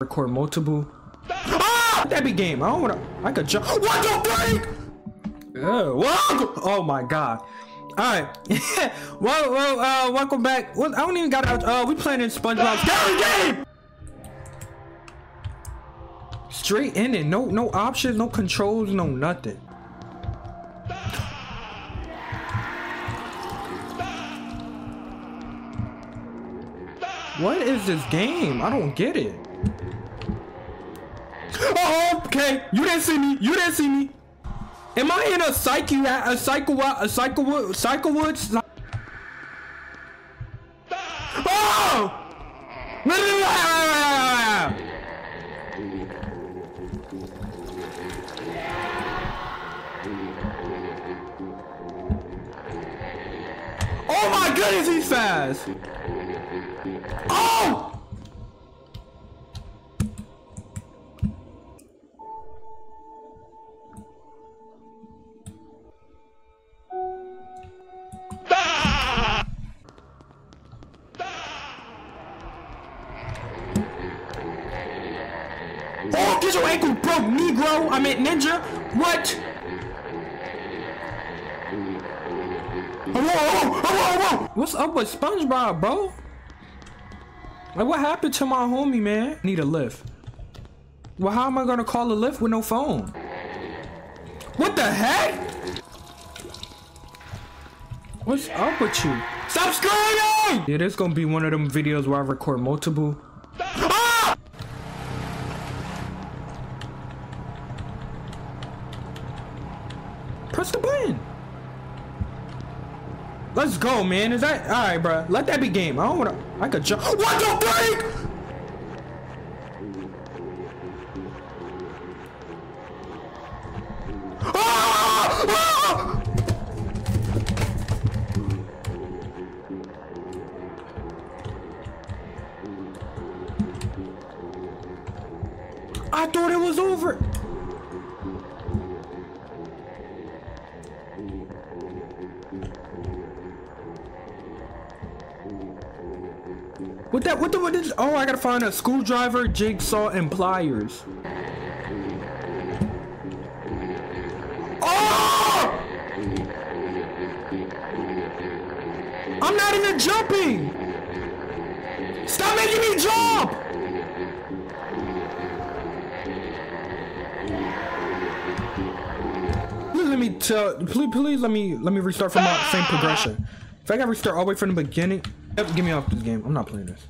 record multiple. Ah! That be game. I don't wanna. I could jump. What the freak? Oh, my god. Alright. well, well, uh, welcome back. Well, I don't even got out. Uh, we playing in SpongeBob Game! Straight in it. No, no options, no controls, no nothing. What is this game? I don't get it. Oh, okay. You didn't see me. You didn't see me. Am I in a psyche, a psycho, a psycho, psycho woods? Oh! Oh my goodness, he's fast! Oh! Oh, get your ankle broke, Negro. I mean, ninja. What? Whoa, whoa, whoa, whoa. What's up with SpongeBob, bro? Like, what happened to my homie, man? Need a lift. Well, how am I gonna call a lift with no phone? What the heck? What's up with you? Stop screaming! Yeah, this gonna be one of them videos where I record multiple. Press the button. Let's go, man. Is that all right, bro? Let that be game. I don't wanna. I could jump. What the! Ah! I thought it was over. What that? What the? What is? Oh, I gotta find a screwdriver, jigsaw, and pliers. Oh! I'm not even jumping. Stop making me jump! Please let me tell. Please, please let me let me restart from my same progression. If I gotta restart all the way from the beginning, get me off this game. I'm not playing this.